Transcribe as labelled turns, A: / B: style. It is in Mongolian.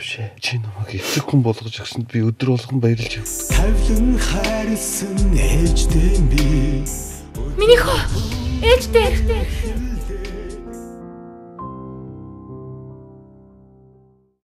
A: шээ. Чи намайг эцэг хүн болгож өгсөнд би өдөр болгон баярлж байна.
B: Тавлан хайрлсан ээжтэй би
C: Минийхөө ээжтэй.